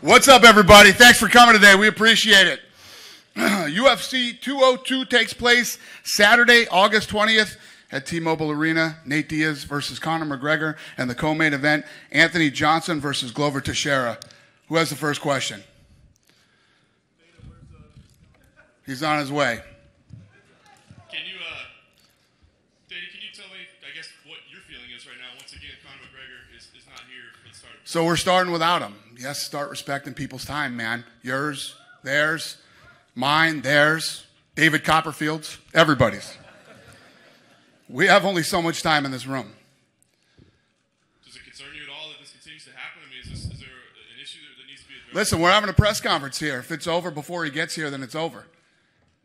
What's up, everybody? Thanks for coming today. We appreciate it. UFC 202 takes place Saturday, August 20th at T-Mobile Arena. Nate Diaz versus Conor McGregor, and the co-main event, Anthony Johnson versus Glover Teixeira. Who has the first question? He's on his way. Can you, uh, can you tell me, I guess, what your feeling is right now? Once again, Conor McGregor is, is not here for the start. So we're starting without him. Yes, start respecting people's time, man. Yours, theirs, mine, theirs, David Copperfield's, everybody's. We have only so much time in this room. Does it concern you at all that this continues to happen? I mean, is, this, is there an issue that, needs to be addressed? Listen, we're having a press conference here. If it's over before he gets here, then it's over.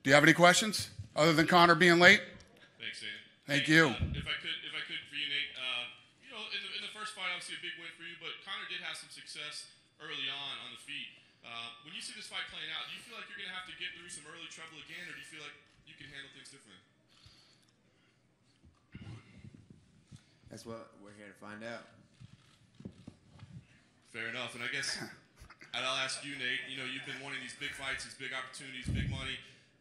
Do you have any questions other than Conor being late? Thanks, Danny. Thank Hey, you. Uh, if I could, if I could, for you, Nate, uh, you know, in the, in the first fight, obviously a big win for you, but Conor did have some success early on on the feet. Uh, when you see this fight playing out, do you feel like you're going to have to get through some early trouble again, or do you feel like you can handle things differently? That's what we're here to find out. Fair enough. And I guess, and I'll ask you, Nate. You know, you've been wanting these big fights, these big opportunities, big money.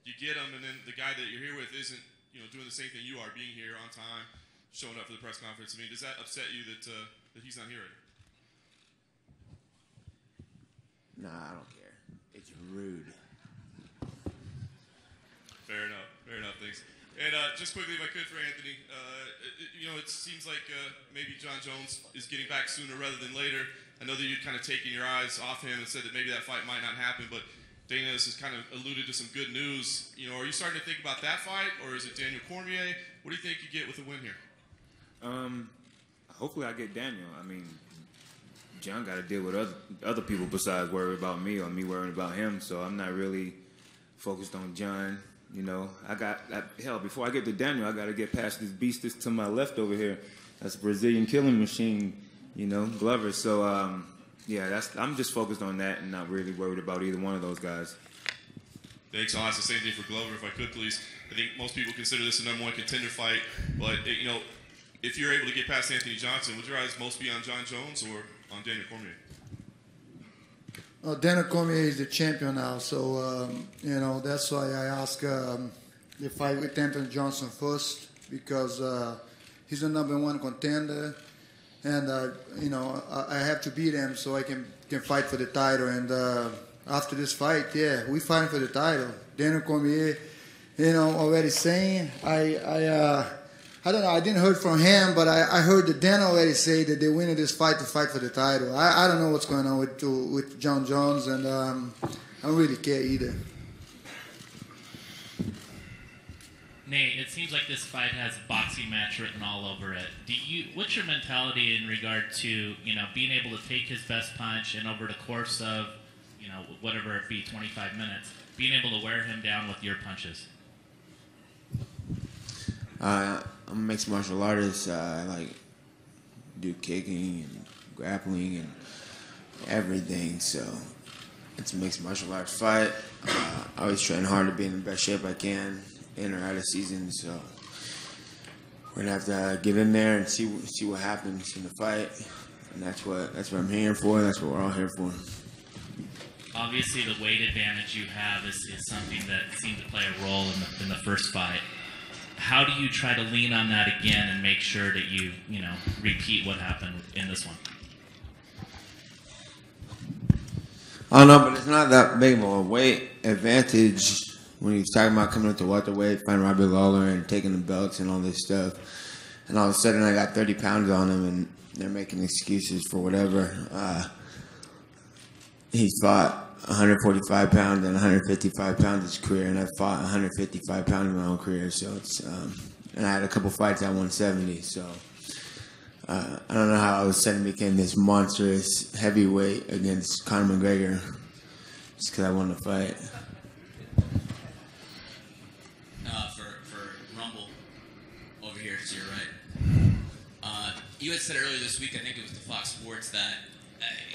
You get them, and then the guy that you're here with isn't, you know, doing the same thing you are, being here on time, showing up for the press conference. I mean, does that upset you that uh, that he's not here? Right now? Nah, I don't care. It's rude. Fair enough. Fair enough. Thanks. And uh, just quickly, if I could, for Anthony, uh, it, you know, it seems like uh, maybe Jon Jones is getting back sooner rather than later. I know that you'd kind of taken your eyes off him and said that maybe that fight might not happen, but Dana has kind of alluded to some good news. You know, are you starting to think about that fight, or is it Daniel Cormier? What do you think you get with a win here? Um, hopefully I get Daniel. I mean, Jon got to deal with other other people besides worry about me or me worrying about him. So I'm not really focused on Jon. You know, I got I, hell before I get to Daniel, I got to get past this beast that's to my left over here. That's a Brazilian killing machine. You know, Glover. So um, yeah, that's I'm just focused on that and not really worried about either one of those guys. Thanks. Ask the same thing for Glover, if I could, please. I think most people consider this a number one contender fight, but it, you know, if you're able to get past Anthony Johnson, would your eyes most be on Jon Jones or on Daniel Cormier? Uh, Daniel Cormier is the champion now, so um, you know that's why I ask um, the fight with Anthony Johnson first because uh, he's the number one contender, and uh, you know I, I have to beat him so I can can fight for the title. And uh, after this fight, yeah, we fighting for the title. Daniel Cormier, you know, already saying I I. I don't know. I didn't heard from him, but I, I heard the Dan already say that they're winning this fight to fight for the title. I, I don't know what's going on with with Jon Jones, and um, I don't really care either. Nate, it seems like this fight has boxing match written all over it. Do you? What's your mentality in regard to you know being able to take his best punch and over the course of you know whatever it be, 25 minutes, being able to wear him down with your punches? Uh, I'm a mixed martial artist. Uh, I like do kicking and grappling and everything. So it's a mixed martial arts fight. Uh, I always train hard to be in the best shape I can in or out of season. So we're gonna have to uh, get in there and see see what happens in the fight. And that's what that's what I'm here for. That's what we're all here for. Obviously, the weight advantage you have is, is something that seemed to play a role in the, in the first fight. How do you try to lean on that again and make sure that you you know repeat what happened in this one? I know, but it's not that big of a weight advantage when he's talking about coming up to welterweight, fighting Robbie Lawler and taking the belts and all this stuff. And all of a sudden, I got 30 pounds on him, and they're making excuses for whatever. Uh, he's fought 145 pounds and 155 pounds his career, and I've fought 155 pounds in my own career. So it's, um, and I had a couple fights at 170. So uh, I don't know how I was suddenly became this monstrous heavyweight against Conor McGregor just because I won the fight. uh, for, for Rumble over here to your right. Uh, you had said earlier this week, I think it was the Fox Sports, that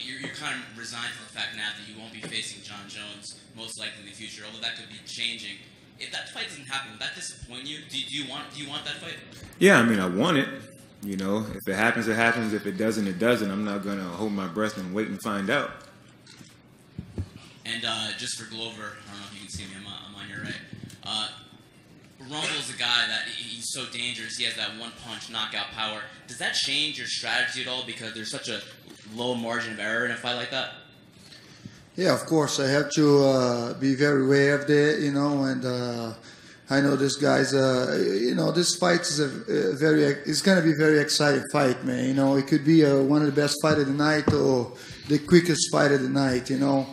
you're, you're kind of resigned to the fact now that you won't be facing Jon Jones most likely in the future, although that could be changing. If that fight doesn't happen, would that disappoint you? Do, do you want do you want that fight? Yeah, I mean, I want it. You know, if it happens, it happens. If it doesn't, it doesn't. I'm not gonna hold my breath and wait and find out. And uh, just for Glover, I don't know if you can see me. I'm on, I'm on your right. Uh, Rumble's a guy that he's so dangerous. He has that one punch knockout power. Does that change your strategy at all because there's such a low margin of error in a fight like that? Yeah, of course. I have to uh, be very aware of that, you know, and uh, I know this guy's, uh, you know, this fight is a, a very, it's going to be a very exciting fight, man. You know, it could be uh, one of the best fight of the night or the quickest fight of the night, you know.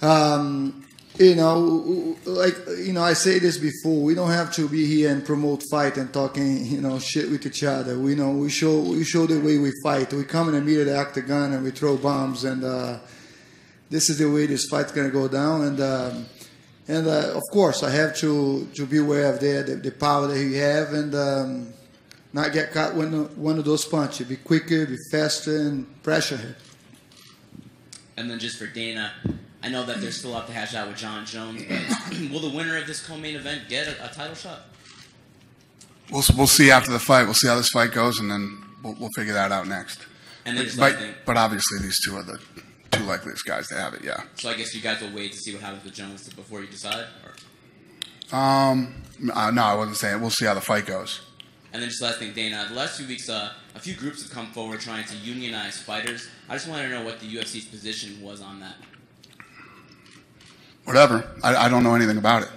Um, you know, like you know, I say this before. We don't have to be here and promote fight and talking, you know, shit with each other. We know we show we show the way we fight. We come in the middle of the octagon and we throw bombs, and uh, this is the way this fight's gonna go down. And um, and uh, of course, I have to to be aware of that, the, the power that he have, and um, not get caught of, one of those punches. Be quicker, be faster, and pressure him. And then just for Dana, I know that they're still up to hash out with Jon Jones, but will the winner of this co-main event get a, a title shot? We'll, we'll see after the fight. We'll see how this fight goes, and then we'll, we'll figure that out next. And then But, but obviously, these two are the two likeliest guys to have it, yeah. So I guess you guys will wait to see what happens with Jones before you decide. Or, Um, uh, no, I wasn't saying. We'll see how the fight goes. and then just last thing, Dana. The last few weeks, uh, a few groups have come forward trying to unionize fighters. I just wanted to know what the UFC's position was on that. Whatever. I, I don't know anything about it.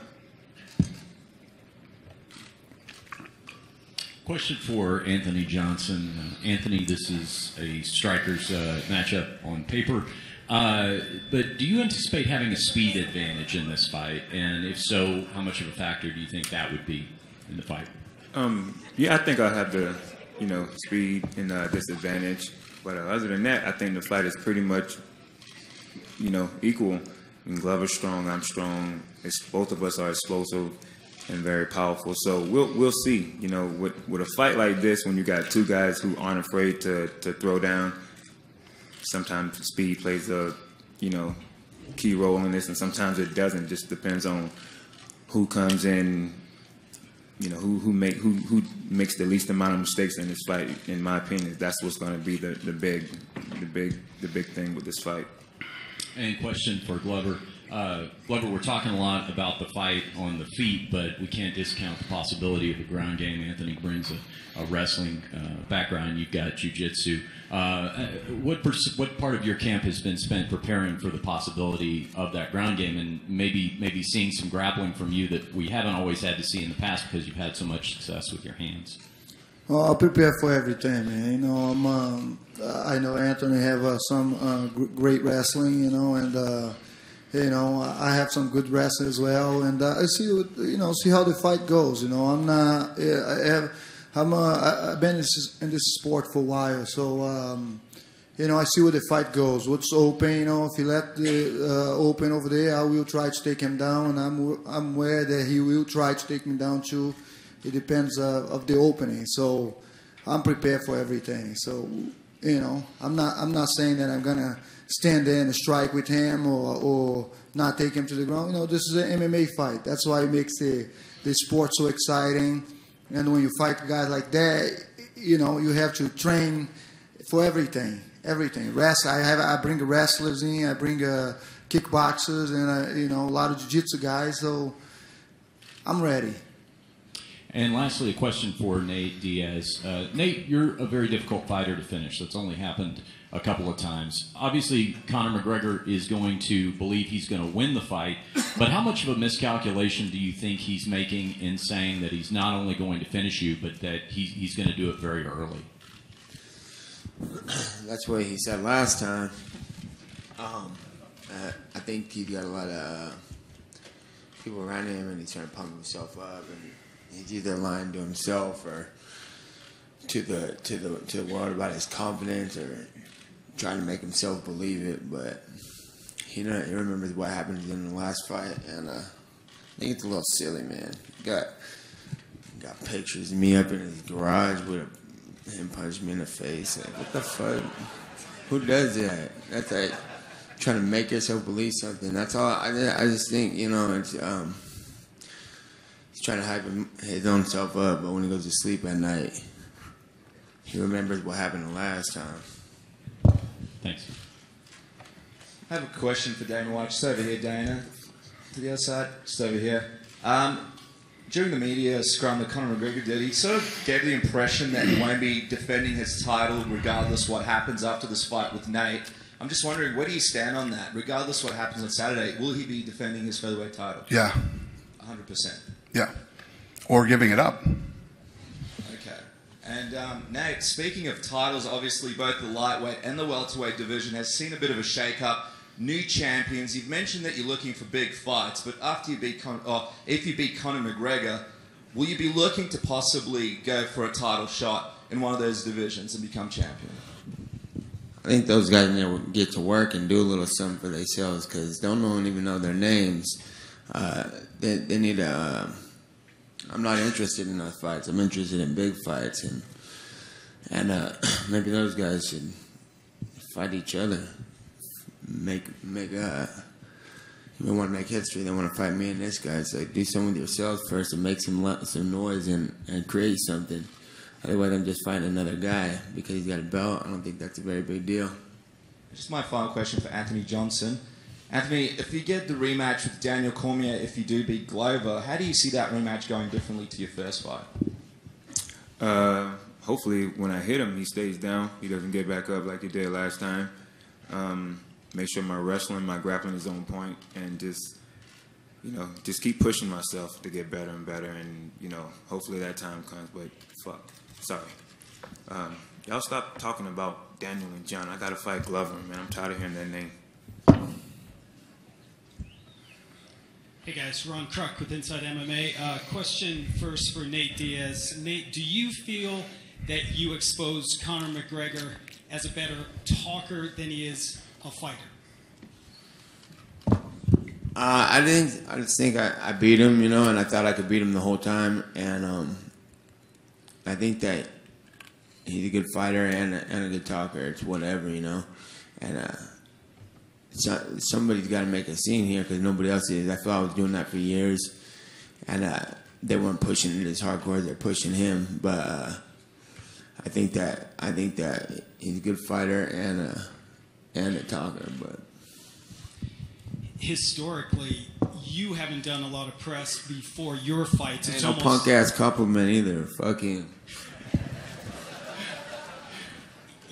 Question for Anthony Johnson. Uh, Anthony, this is a strikers uh, matchup on paper, uh, but do you anticipate having a speed advantage in this fight? And if so, how much of a factor do you think that would be in the fight? Um, yeah, I think I'll have the, you know, speed and uh, disadvantage. But uh, other than that, I think the fight is pretty much, you know, equal. Glover's strong, I'm strong. It's, both of us are explosive and very powerful. So we'll we'll see. You know, with with a fight like this, when you got two guys who aren't afraid to to throw down, sometimes speed plays a, you know, key role in this, and sometimes it doesn't. Just depends on who comes in you know who who make who who makes the least amount of mistakes in this fight. In my opinion, that's what's going to be the, the big the big the big thing with this fight. And question for Glover. Uh, Glover, we're talking a lot about the fight on the feet, but we can't discount the possibility of a ground game. Anthony brings a, a wrestling uh, background. You've got jujitsu. Uh, what pers- what part of your camp has been spent preparing for the possibility of that ground game, and maybe maybe seeing some grappling from you that we haven't always had to see in the past because you've had so much success with your hands? Well, I'll prepare for everything, man. You know, I'm. Um, I know Anthony have uh, some uh, gr- great wrestling, you know, and uh, you know I have some good wrestling as well. And uh, I see, you know, see how the fight goes. You know, I'm not. I have. I'm. uh, I've been in this, sport for a while, so. Um, you know, I see where the fight goes. What's open, you know, if he let the uh, open over there, I will try to take him down, and I'm I'm aware that he will try to take me down too. It depends uh, of the opening, so I'm prepared for everything. So, you know, I'm not I'm not saying that I'm gonna stand there and strike with him or or not take him to the ground. You know, this is an MMA fight. That's why it makes the the sport so exciting. And when you fight guys like that, you know, you have to train for everything, everything. Rest. I have. I bring wrestlers in. I bring uh, kickboxers and uh, you know a lot of jiu-jitsu guys. So I'm ready. And lastly, a question for Nate Diaz. Uh, Nate, you're a very difficult fighter to finish. That's only happened a couple of times. Obviously, Conor McGregor is going to believe he's going to win the fight, but how much of a miscalculation do you think he's making in saying that he's not only going to finish you, but that he, he's going to do it very early? That's what he said last time. Um, uh, I think he's got a lot of uh, people around him, and he's trying to pump himself up, and he's either lying to himself or to the to the to the world about his confidence, or trying to make himself believe it. But he know he remembers what happened in the last fight, and uh, I think it's a little silly, man. Got got pictures of me up in his garage with a him punch me in the face. Like, what the fuck? Who does that? That's like trying to make yourself believe something. That's all. I, I just think you know it's um. He's trying to hype him, his own self up, but when he goes to sleep at night, he remembers what happened the last time. Thanks. I have a question for Dana White. Just over here, Dana. To the other side. Just over here. Um, during the media scrum that Conor McGregor did, he sort of gave the impression that he won't be defending his title regardless what happens after this fight with Nate. I'm just wondering, where do you stand on that? Regardless what happens on Saturday, will he be defending his featherweight title? Yeah. 100%. Yeah. Or giving it up. Okay. And um, Nate, speaking of titles, obviously both the lightweight and the welterweight division has seen a bit of a shake-up. New champions. You've mentioned that you're looking for big fights, but after you beat, Con- or if you beat Conor McGregor, will you be looking to possibly go for a title shot in one of those divisions and become champion? I think those guys need to get to work and do a little something for themselves because don't no one even know their names. Uh, they, they need to. Uh, I'm not interested in those fights. I'm interested in big fights, and and uh, maybe those guys should fight each other. Make make uh. they want to make history. They want to fight me and this guy. It's like do something with yourselves first and make some some noise and, and create something. Otherwise, I'm just fighting another guy because he's got a belt. I don't think that's a very big deal. Just my final question for Anthony Johnson. Anthony, if you get the rematch with Daniel Cormier, if you do beat Glover, how do you see that rematch going differently to your first fight? Uh, hopefully, when I hit him, he stays down. He doesn't get back up like he did last time. Um, make sure my wrestling, my grappling is on point, and just you know, just keep pushing myself to get better and better. And you know, hopefully that time comes. But fuck, sorry. Um, y'all stop talking about Daniel and Jon. I gotta fight Glover, man. I'm tired of hearing that name. Hey guys, Ron Kruck with Inside MMA. Uh, question first for Nate Diaz. Nate, do you feel that you exposed Conor McGregor as a better talker than he is a fighter? Uh, I didn't. I just think I, I beat him, you know, and I thought I could beat him the whole time. And um, I think that he's a good fighter and a, and a good talker. It's whatever, you know. And uh, so, somebody's got to make a scene here because nobody else is. I thought I was doing that for years, and uh, they weren't pushing it as hardcore as they're pushing him. But uh, I think that I think that he's a good fighter and a and a talker. But Historically, you haven't done a lot of press before your fights. ain't It's no almost punk ass compliment either. Fucking.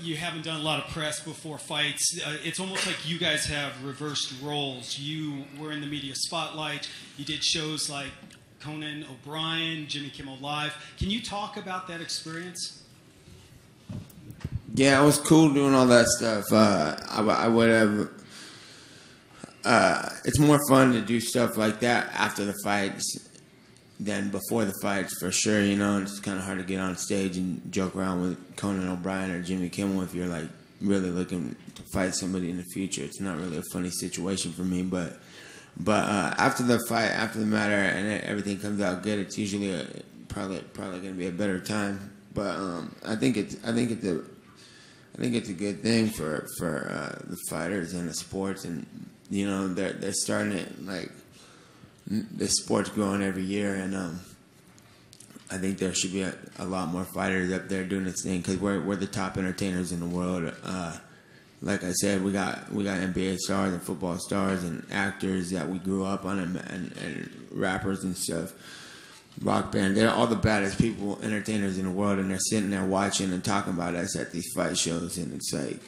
You haven't done a lot of press before fights. Uh, it's almost like you guys have reversed roles. You were in the media spotlight. You did shows like Conan O'Brien, Jimmy Kimmel Live. Can you talk about that experience? Yeah, it was cool doing all that stuff. Uh, I, I would have. Uh, it's more fun to do stuff like that after the fights than before the fights, for sure. You know, it's kind of hard to get on stage and joke around with Conan O'Brien or Jimmy Kimmel if you're like really looking to fight somebody in the future. It's not really a funny situation for me, but but uh, after the fight, after the matter, and everything comes out good, it's usually a, probably probably going to be a better time. But um, I think it's I think it's a I think it's a good thing for for uh, the fighters and the sports, and you know they're they're starting it like the sport's growing every year, and um, I think there should be a, a lot more fighters up there doing this thing because we're we're the top entertainers in the world. Uh, like I said, we got we got NBA stars and football stars and actors that we grew up on, and, and, and rappers and stuff rock band. They're all the baddest people, entertainers in the world, and they're sitting there watching and talking about us at these fight shows, and it's like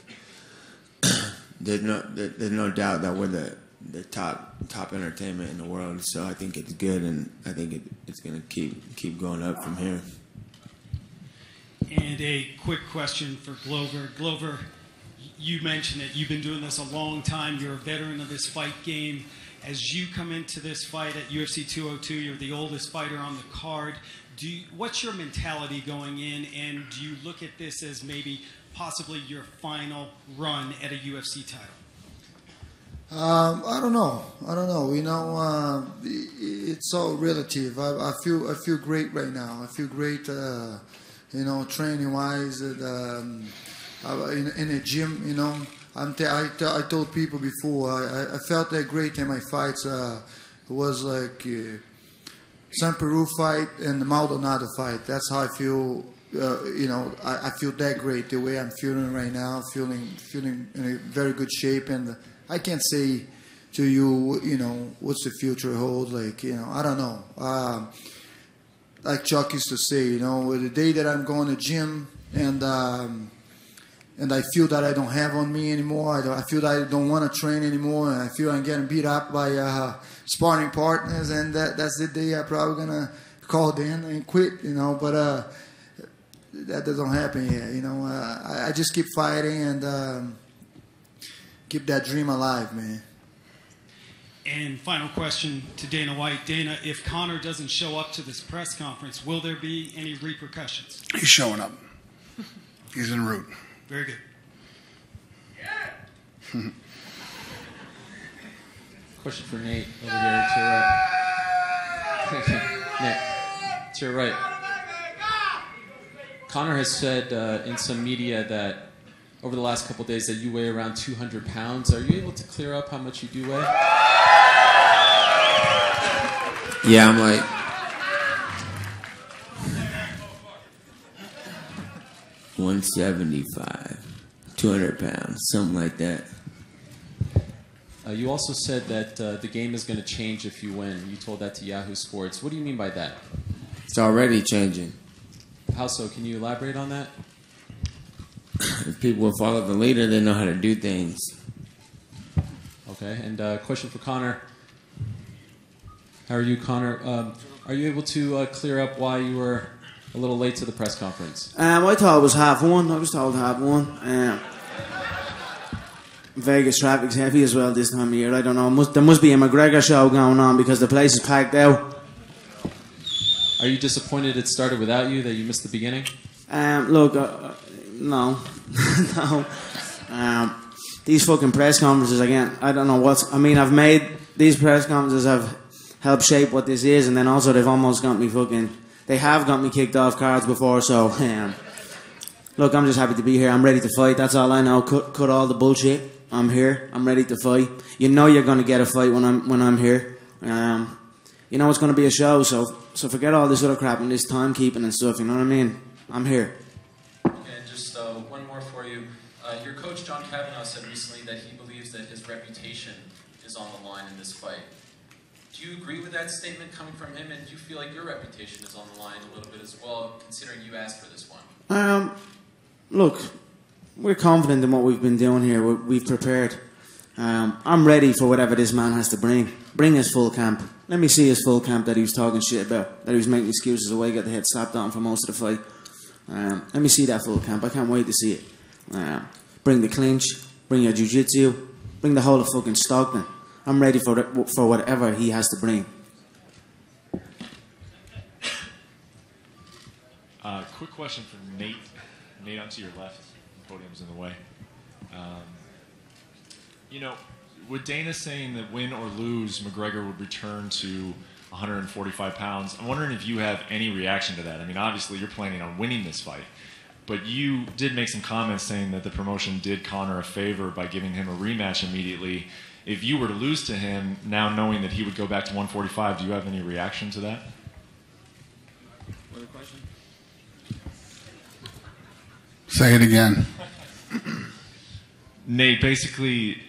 there's no there, there's no doubt that we're the the top top entertainment in the world. So I think it's good, and I think it, it's gonna keep keep going up from here. And a quick question for Glover. Glover, you mentioned it. You've been doing this a long time. You're a veteran of this fight game. As you come into this fight at UFC 202, you're the oldest fighter on the card. Do you, what's your mentality going in, and do you look at this as maybe possibly your final run at a UFC title? Um, I don't know. I don't know. You know, uh, it's all relative. I, I feel I feel great right now. I feel great. Uh, you know, training wise, um, in, in the gym. You know, I'm t- I, t- I told people before. I, I- I felt that great in my fights. Uh, it was like uh, Saint Preux fight and the Maldonado fight. That's how I feel. Uh, you know, I, I feel that great the way I'm feeling right now. Feeling feeling in a very good shape, and I can't say to you, you know, what's the future hold. Like, you know, I don't know. Um, like Chuck used to say, you know, the day that I'm going to gym and um, and I feel that I don't have on me anymore. I, I feel that I don't want to train anymore, and I feel I'm getting beat up by uh, sparring partners, and that that's the day I'm probably gonna call Dan and quit. You know, but uh, that doesn't happen yet. You know, uh, I, I just keep fighting and um, keep that dream alive, man. And final question to Dana White. Dana, if Conor doesn't show up to this press conference, will there be any repercussions? He's showing up. He's en route. Very good. Yeah. Question for Nate over here to your right. Nate, to your right. Conor has said uh, in some media that over the last couple days that you weigh around 200 pounds. Are you able to clear up how much you do weigh? Yeah, I'm like. One seventy five, two hundred pounds, something like that. Uh, you also said that uh, the game is going to change if you win. You told that to Yahoo Sports. What do you mean by that? It's already changing. How so? Can you elaborate on that? If people will follow the leader, they know how to do things. Okay. And uh, question for Conor. How are you, Conor? Um, are you able to uh, clear up why you were a little late to the press conference? Um, I thought it was half one. I was told half one. Um, Vegas traffic's heavy as well this time of year. I don't know. Must, there must be a McGregor show going on because the place is packed out. Are you disappointed it started without you, that you missed the beginning? Um, look, uh, no, no. Um, these fucking press conferences again. I don't know what's. I mean, I've made these press conferences have helped shape what this is, and then also they've almost got me fucking. They have got me kicked off cards before, so um, look, I'm just happy to be here. I'm ready to fight. That's all I know. Cut, cut all the bullshit. I'm here. I'm ready to fight. You know you're going to get a fight when I'm when I'm here. Um, you know it's going to be a show, so so forget all this other crap and this timekeeping and stuff. You know what I mean? I'm here. And just uh, one more for you. Uh, your coach, John Kavanagh, said recently that he believes that his reputation is on the line in this fight. Do you agree with that statement coming from him, and do you feel like your reputation is on the line a little bit as well, considering you asked for this one? Um, look, we're confident in what we've been doing here. we we've prepared. Um, I'm ready for whatever this man has to bring. Bring his full camp. Let me see his full camp that he was talking shit about, that he was making excuses away, got the head slapped on for most of the fight. Um, let me see that full camp. I can't wait to see it. Um, bring the clinch, bring your jiu-jitsu, bring the whole of fucking Stockton. I'm ready for for whatever he has to bring. Uh, quick question for Nate. Nate, onto your left. The podium's in the way. Um, you know, with Dana saying that win or lose, McGregor would return to 145 pounds. I'm wondering if you have any reaction to that. I mean, obviously you're planning on winning this fight, but you did make some comments saying that the promotion did Conor a favor by giving him a rematch immediately. If you were to lose to him, now knowing that he would go back to 145, do you have any reaction to that? Other question? Say it again. Nate, basically,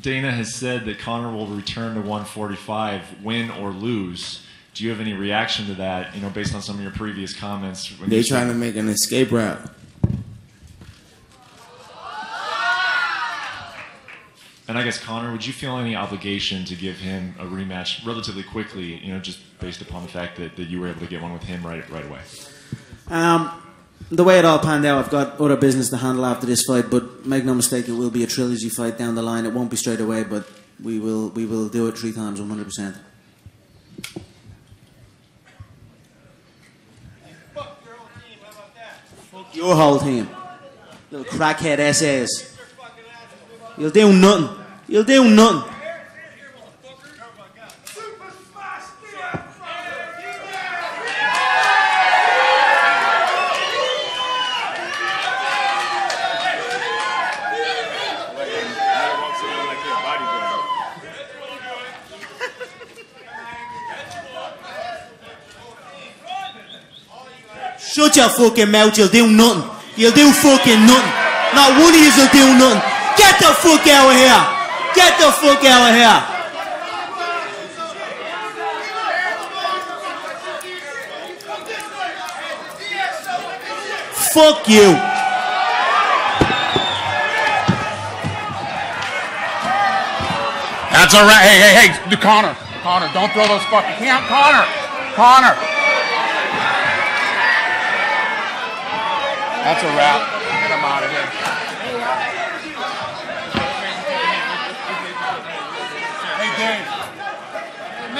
Dana has said that Conor will return to 145, win or lose. Do you have any reaction to that? You know, based on some of your previous comments. When They're trying to make an escape route. And I guess Conor, would you feel any obligation to give him a rematch relatively quickly? You know, just based upon the fact that, that you were able to get one with him right right away. Um, the way it all panned out, I've got other business to handle after this fight. But make no mistake, it will be a trilogy fight down the line. It won't be straight away, but we will we will do it three times, one hundred percent. Your whole team, little crackhead essays. You'll do nothing. You'll do nothing. Shut your fucking mouth, you'll do nothing. You'll do fucking nothing. Not one of you will do nothing. Get the fuck out of here. Get the fuck out of here! Fuck you! That's all right. Hey, hey, hey, Conor. Conor, don't throw those fucking. Can't, Conor. Conor. That's a wrap. Get him out of here. Hey, Dave. Hey, everybody right here, everybody. Hey, hey.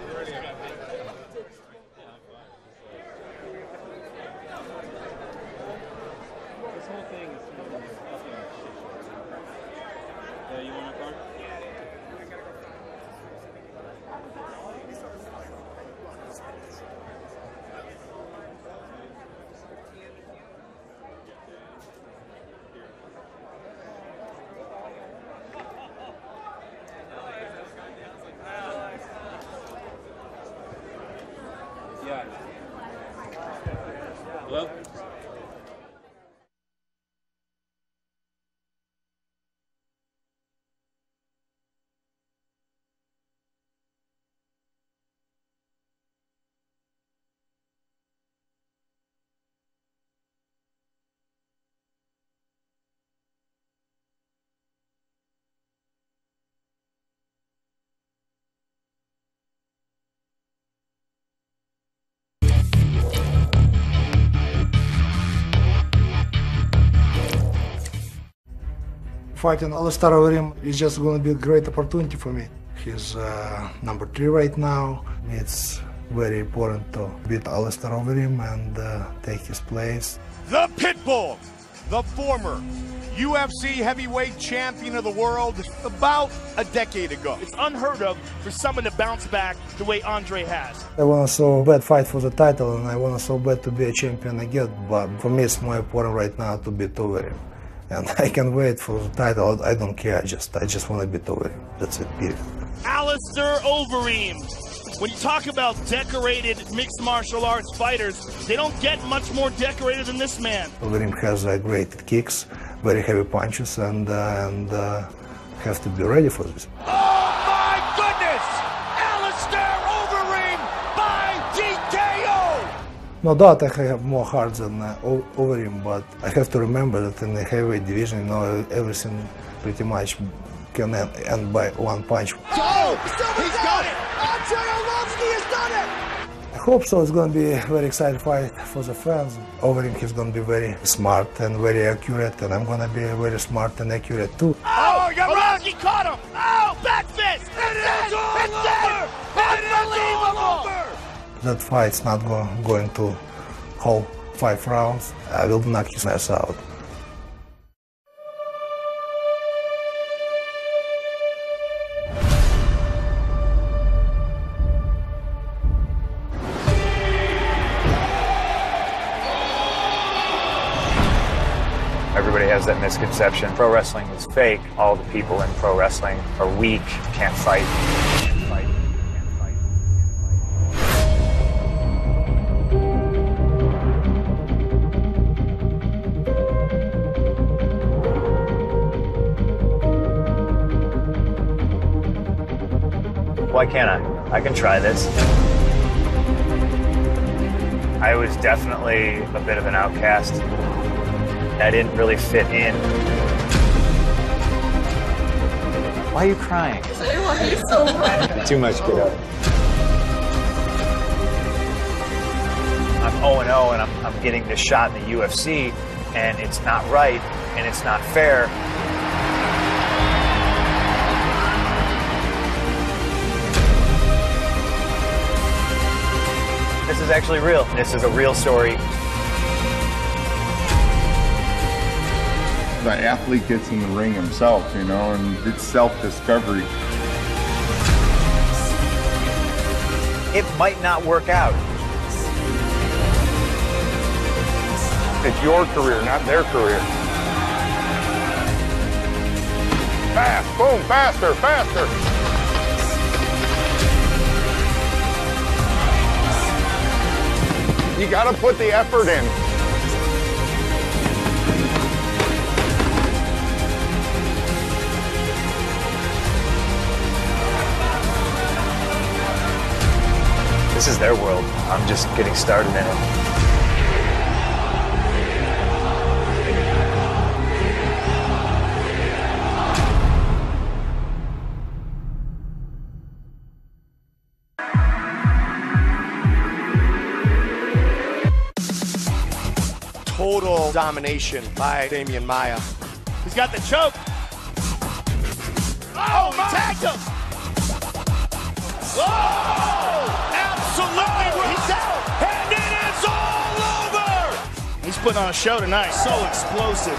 Hello? Fighting Alistair Overeem is just going to be a great opportunity for me. He's uh, number three right now. It's very important to beat Alistair Overeem and uh, take his place. The Pitbull, the former UFC heavyweight champion of the world about a decade ago. It's unheard of for someone to bounce back the way Andre has. I want to so bad fight for the title and I want to so bad to be a champion again. But for me, it's more important right now to beat Overeem. And I can wait for the title. I don't care. I just, I just want to beat Overeem. That's it. Period. Alistair Overeem. When you talk about decorated mixed martial arts fighters, they don't get much more decorated than this man. Overeem has uh, great kicks, very heavy punches, and uh, and uh, have to be ready for this. My goodness! Alistair Overeem by TKO! No doubt I have more heart than uh, Overeem, but I have to remember that in the heavyweight division, you know, everything pretty much can end, end by one punch. Oh, he's got it! Andre Arlovski has done it! I hope so. It's going to be a very exciting fight for the fans. Overeem, he's going to be very smart and very accurate, and I'm going to be very smart and accurate too. Oh, Arlovski caught him! Oh, back fist! It is it's over! Unbelievable! That fight's not go- going to hold five rounds. I will knock his ass out. Everybody has that misconception. Pro wrestling is fake. All the people in pro wrestling are weak. Can't fight. Why can't I? I can try this. I was definitely a bit of an outcast. I didn't really fit in. Why are you crying? I love you so much. Too much, kiddo. I'm 0 0 and I'm, I'm getting this shot in the UFC, and it's not right and it's not fair. Actually real. This is a real story. The athlete gets in the ring himself, you know, and it's self discovery. It might not work out. It's your career, not their career. Fast, boom, faster, faster. You got to put the effort in. This is their world. I'm just getting started in it. Domination by Demian Maia. He's got the choke. Oh, oh he tagged him. Oh, absolutely. He's out. And it is all over. He's putting on a show tonight. So explosive.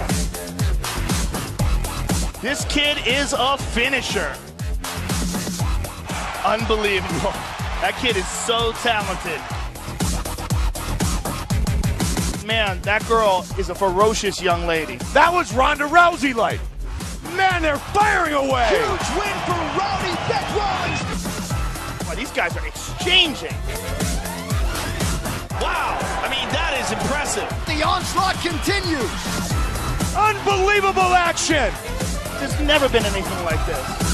This kid is a finisher. Unbelievable. That kid is so talented. Man, that girl is a ferocious young lady. That was Ronda Rousey like. Man, they're firing away. Huge win for Rowdy Seth Rollins. Wow, these guys are exchanging. Wow, I mean, that is impressive. The onslaught continues. Unbelievable action. There's never been anything like this.